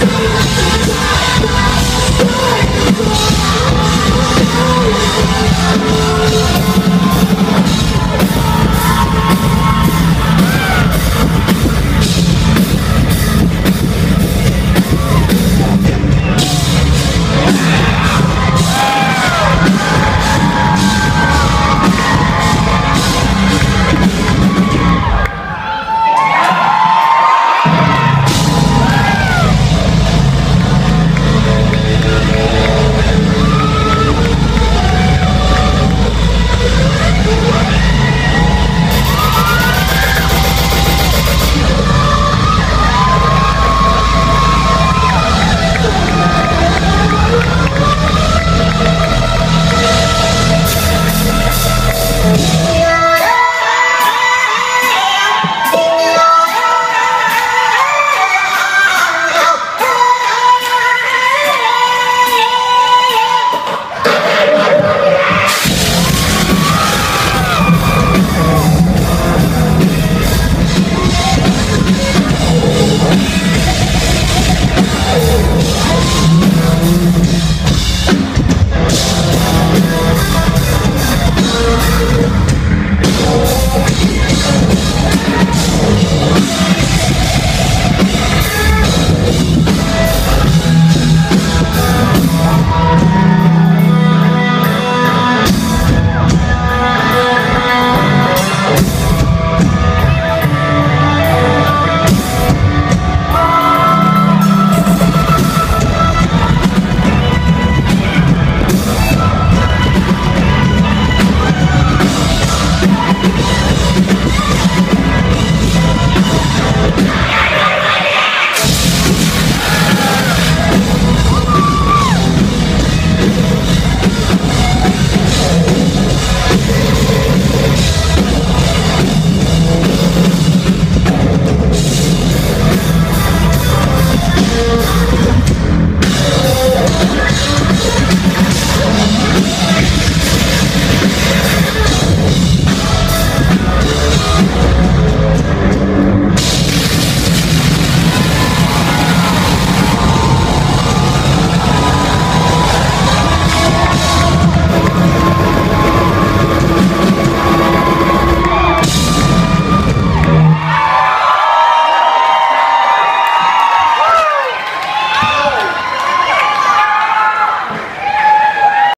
Yeah.